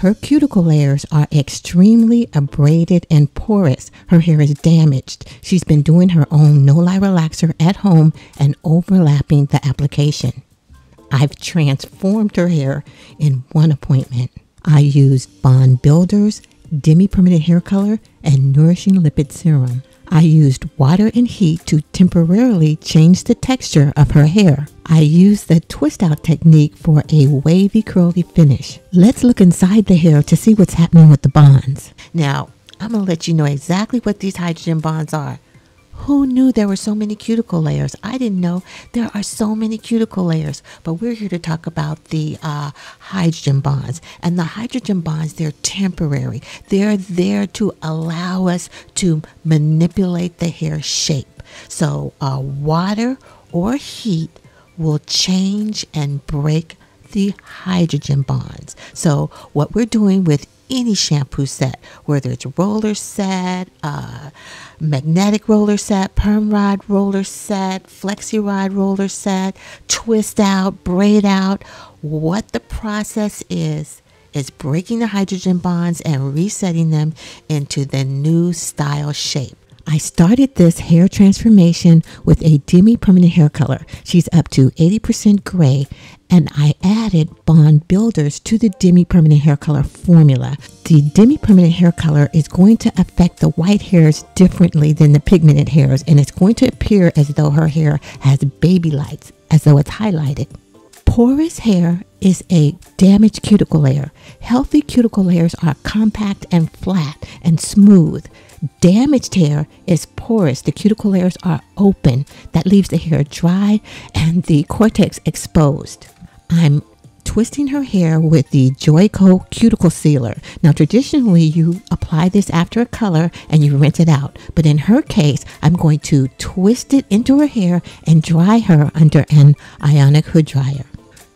Her cuticle layers are extremely abraded and porous. Her hair is damaged. She's been doing her own no lye relaxer at home and overlapping the application. I've transformed her hair in one appointment. I used Bond Builders, Demi Permanent Hair Color, and Nourishing Lipid Serum. I used water and heat to temporarily change the texture of her hair. I used the twist out technique for a wavy curly finish. Let's look inside the hair to see what's happening with the bonds. Now, I'm going to let you know exactly what these hydrogen bonds are. Who knew there were so many cuticle layers? I didn't know there are so many cuticle layers, but we're here to talk about the uh, hydrogen bonds. And the hydrogen bonds, they're temporary. They're there to allow us to manipulate the hair shape. So, uh, water or heat will change and break the hydrogen bonds. So, what we're doing with any shampoo set, whether it's roller set, uh, magnetic roller set, perm rod roller set, flexi rod roller set, twist out, braid out. What the process is, is breaking the hydrogen bonds and resetting them into the new style shape. I started this hair transformation with a demi permanent hair color. She's up to 80% gray and I added bond builders to the demi permanent hair color formula. The demi permanent hair color is going to affect the white hairs differently than the pigmented hairs and it's going to appear as though her hair has baby lights, as though it's highlighted. Porous hair is a damaged cuticle layer. Healthy cuticle layers are compact and flat and smooth. Damaged hair is porous. The cuticle layers are open. That leaves the hair dry and the cortex exposed. I'm twisting her hair with the Joico cuticle sealer. Now, traditionally, you apply this after a color and you rinse it out. But in her case, I'm going to twist it into her hair and dry her under an ionic hood dryer.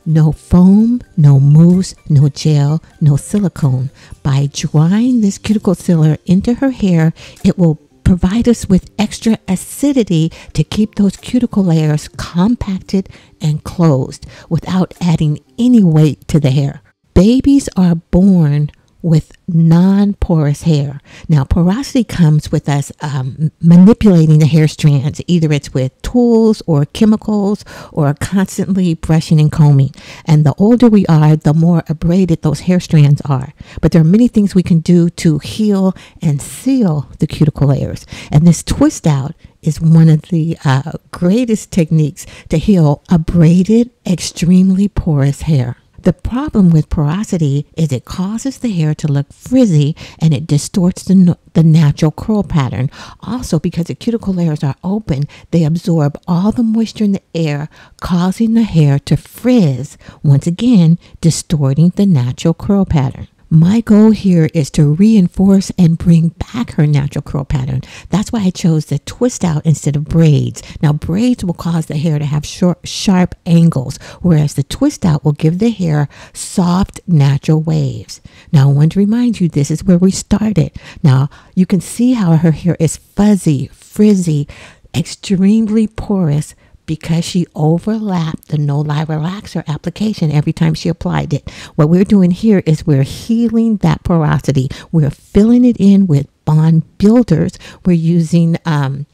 No foam, no mousse, no gel, no silicone. By drying this cuticle sealer into her hair, it will provide us with extra acidity to keep those cuticle layers compacted and closed without adding any weight to the hair. Babies are born with non porous hair. Now, porosity comes with us um, manipulating the hair strands. Either it's with tools or chemicals or constantly brushing and combing. And the older we are, the more abraded those hair strands are. But there are many things we can do to heal and seal the cuticle layers. And this twist out is one of the uh, greatest techniques to heal abraded, extremely porous hair. The problem with porosity is it causes the hair to look frizzy and it distorts the, the natural curl pattern. Also, because the cuticle layers are open, they absorb all the moisture in the air, causing the hair to frizz, once again, distorting the natural curl pattern. My goal here is to reinforce and bring back her natural curl pattern. That's why I chose the twist out instead of braids. Now, braids will cause the hair to have short, sharp angles, whereas the twist out will give the hair soft, natural waves. Now, I want to remind you this is where we started. Now, you can see how her hair is fuzzy, frizzy, extremely porous because she overlapped the no lye relaxer application every time she applied it. What we're doing here is we're healing that porosity. We're filling it in with bond builders. We're using um,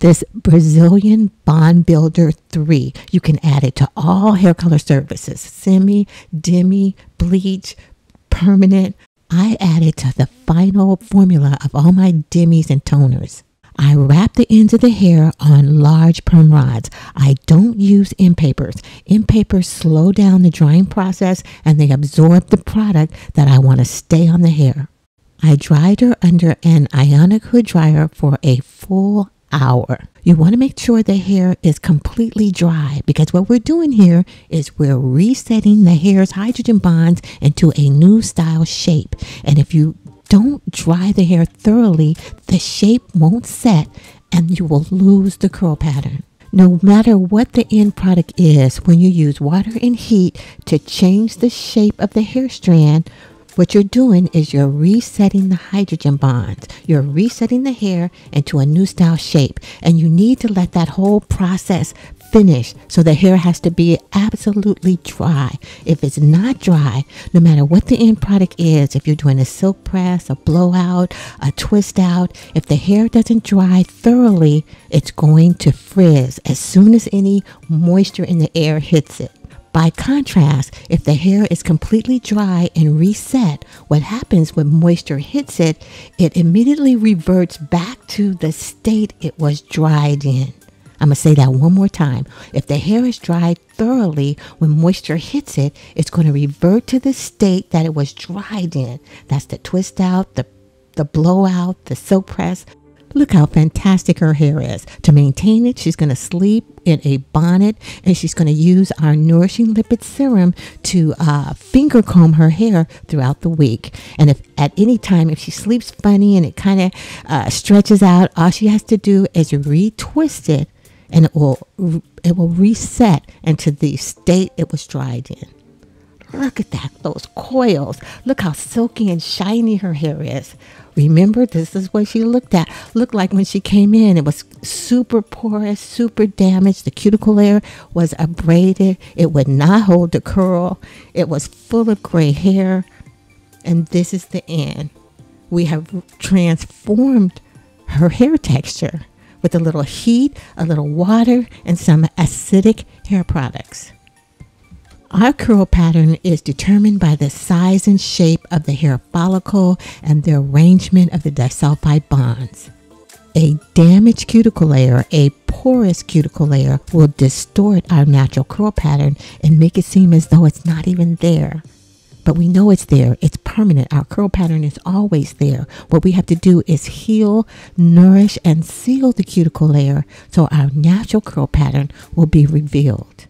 this Brazilian Bond Builder 3. You can add it to all hair color services semi, demi, bleach, permanent. I add it to the final formula of all my demis and toners. I wrap the ends of the hair on large perm rods. I don't use end papers. End papers slow down the drying process and they absorb the product that I want to stay on the hair. I dried her under an ionic hood dryer for a full hour. You want to make sure the hair is completely dry because what we're doing here is we're resetting the hair's hydrogen bonds into a new style shape. And if you don't dry the hair thoroughly, the shape won't set and you will lose the curl pattern. No matter what the end product is, when you use water and heat to change the shape of the hair strand, what you're doing is you're resetting the hydrogen bonds. You're resetting the hair into a new style shape. And you need to let that whole process finish. So the hair has to be absolutely dry. If it's not dry, no matter what the end product is, if you're doing a silk press, a blowout, a twist out, if the hair doesn't dry thoroughly, it's going to frizz as soon as any moisture in the air hits it. By contrast, if the hair is completely dry and reset, what happens when moisture hits it, it immediately reverts back to the state it was dried in. I'm going to say that one more time. If the hair is dried thoroughly, when moisture hits it, it's going to revert to the state that it was dried in. That's the twist out, the, the blowout, the silk press, Look how fantastic her hair is. To maintain it, she's going to sleep in a bonnet and she's going to use our Nourishing Lipid Serum to uh, finger comb her hair throughout the week. And if at any time, if she sleeps funny and it kind of uh, stretches out, all she has to do is retwist it and it will, it will reset into the state it was dried in. Look at that, those coils. Look how silky and shiny her hair is. Remember, this is what she looked at. Looked like when she came in, it was super porous, super damaged. The cuticle layer was abraded. It would not hold the curl. It was full of gray hair. And this is the end. We have transformed her hair texture with a little heat, a little water, and some acidic hair products. Our curl pattern is determined by the size and shape of the hair follicle and the arrangement of the disulfide bonds. A damaged cuticle layer, a porous cuticle layer, will distort our natural curl pattern and make it seem as though it's not even there. But we know it's there. It's permanent. Our curl pattern is always there. What we have to do is heal, nourish, and seal the cuticle layer so our natural curl pattern will be revealed.